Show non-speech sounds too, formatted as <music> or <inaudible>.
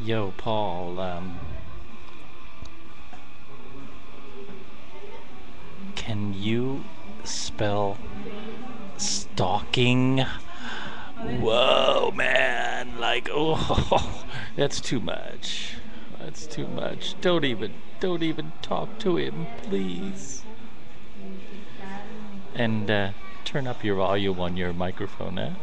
Yo, Paul, um, can you spell stalking? Whoa, man, like, <laughs> oh, that's too much. That's too much. Don't even, don't even talk to him, please. And, uh, turn up your volume on your microphone, eh?